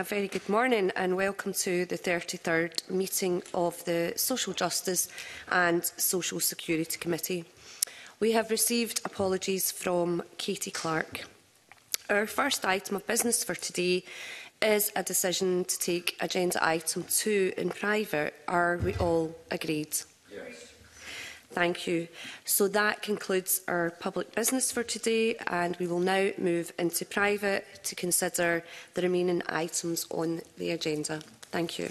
a very good morning and welcome to the 33rd meeting of the Social Justice and Social Security Committee. We have received apologies from Katie Clark. Our first item of business for today is a decision to take agenda item 2 in private. Are we all agreed? Thank you. So that concludes our public business for today and we will now move into private to consider the remaining items on the agenda. Thank you.